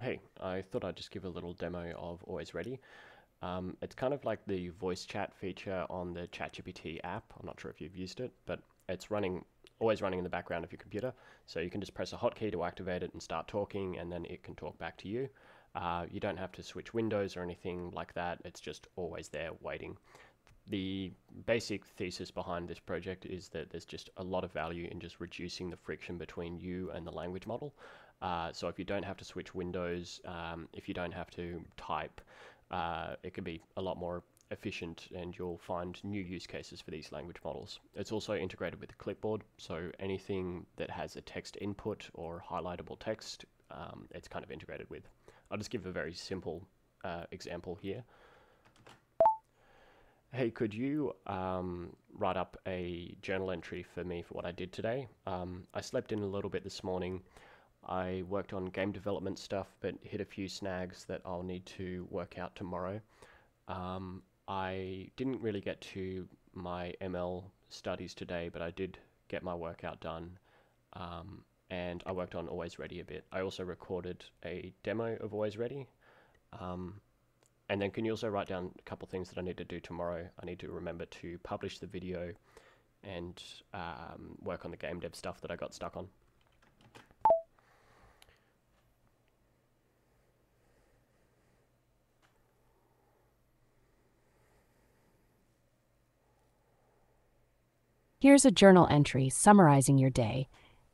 Hey, I thought I'd just give a little demo of Always Reddy. Um, it's kind of like the voice chat feature on the ChatGPT app. I'm not sure if you've used it, but it's running always running in the background of your computer. So you can just press a hotkey to activate it and start talking, and then it can talk back to you. Uh, you don't have to switch windows or anything like that. It's just always there waiting. The basic thesis behind this project is that there's just a lot of value in just reducing the friction between you and the language model. Uh, so if you don't have to switch windows, um, if you don't have to type, uh, it can be a lot more efficient and you'll find new use cases for these language models. It's also integrated with the clipboard, so anything that has a text input or highlightable text, um, it's kind of integrated with. I'll just give a very simple uh, example here. Hey, could you um, write up a journal entry for me for what I did today? Um, I slept in a little bit this morning. I worked on game development stuff, but hit a few snags that I'll need to work out tomorrow. Um, I didn't really get to my ML studies today, but I did get my workout done. Um, and I worked on Always Reddy a bit. I also recorded a demo of Always Reddy. Um, and then can you also write down a couple things that I need to do tomorrow? I need to remember to publish the video and um, work on the game dev stuff that I got stuck on. Here's a journal entry summarizing your day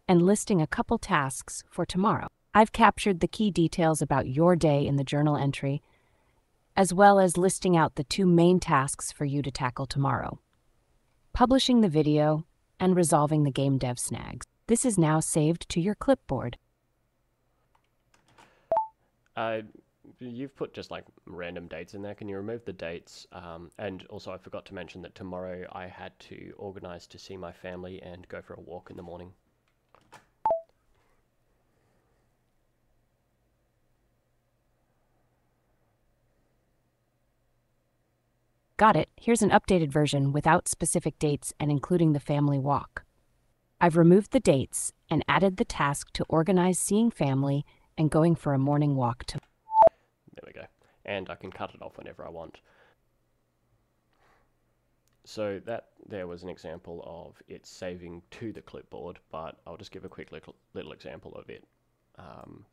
and listing a couple tasks for tomorrow. I've captured the key details about your day in the journal entry, as well as listing out the two main tasks for you to tackle tomorrow publishing the video and resolving the game dev snags. This is now saved to your clipboard. Uh, you've put just like random dates in there. Can you remove the dates? Um, and also, I forgot to mention that tomorrow I had to organize to see my family and go for a walk in the morning. Got it. Here's an updated version without specific dates and including the family walk. I've removed the dates and added the task to organize seeing family and going for a morning walk to There we go. And I can cut it off whenever I want. So that there was an example of it saving to the clipboard, but I'll just give a quick little, little example of it um,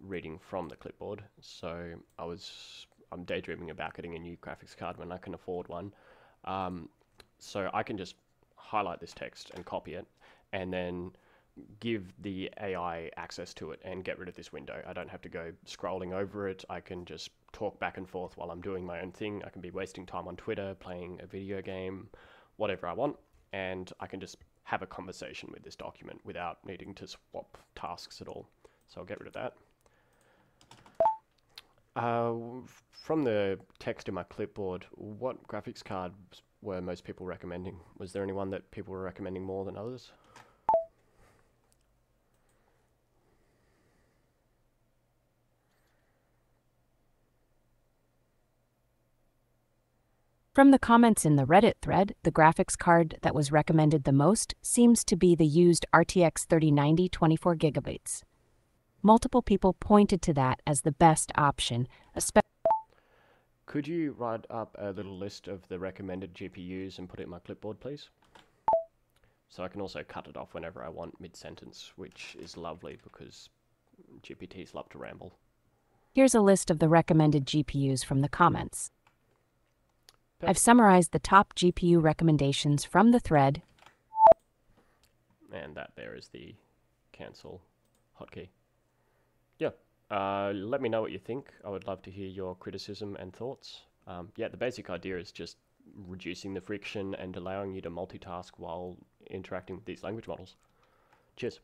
reading from the clipboard. So I was I'm daydreaming about getting a new graphics card when I can afford one. Um, so I can just highlight this text and copy it, and then give the AI access to it and get rid of this window. I don't have to go scrolling over it. I can just talk back and forth while I'm doing my own thing. I can be wasting time on Twitter, playing a video game, whatever I want, and I can just have a conversation with this document without needing to swap tasks at all. So I'll get rid of that. Uh, from the text in my clipboard, what graphics cards were most people recommending? Was there anyone that people were recommending more than others? From the comments in the Reddit thread, the graphics card that was recommended the most seems to be the used RTX 3090 24GB. Multiple people pointed to that as the best option, especially Could you write up a little list of the recommended GPUs and put it in my clipboard, please? So I can also cut it off whenever I want mid-sentence, which is lovely because GPTs love to ramble. Here's a list of the recommended GPUs from the comments. I've summarized the top GPU recommendations from the thread. And that there is the cancel hotkey. Yeah. Uh, let me know what you think. I would love to hear your criticism and thoughts. Um, yeah, the basic idea is just reducing the friction and allowing you to multitask while interacting with these language models. Cheers.